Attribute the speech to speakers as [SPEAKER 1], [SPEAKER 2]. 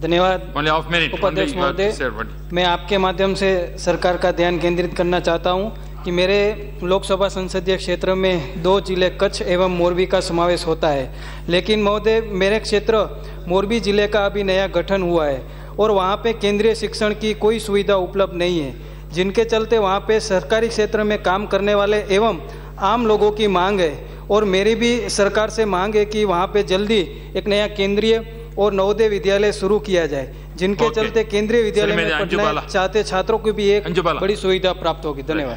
[SPEAKER 1] धन्यवाद।
[SPEAKER 2] Half minute. Only
[SPEAKER 1] उपाध्यक्ष महोदय मैं आपके माध्यम से सरकार का ध्यान केंद्रित करना चाहता हूँ कि मेरे लोकसभा संसदीय क्षेत्र में दो ज़िले कच्छ एवं मोरबी का समावेश होता है। लेकिन महोदय मेरे क्षेत्र मोरबी ज़िले का अभी नया गठन हुआ है और वहाँ पे केंद्रीय शिक्षण की कोई सुविधा उपलब्ध नहीं है जिनके चलते वहाँ पे सरकारी क्षेत्र में काम करने वाले एवं आम लोगों की मांग है। और मेरी भी सरकार से मांग है कि वहाँ पे जल्दी एक नया केंद्रीय और नवोदय विद्यालय शुरू किया जाए जिनके चलते केंद्रीय विद्यालय में पढ़ना चाहते छात्रों को भी एक बड़ी सुविधा प्राप्त होगी। धन्यवाद।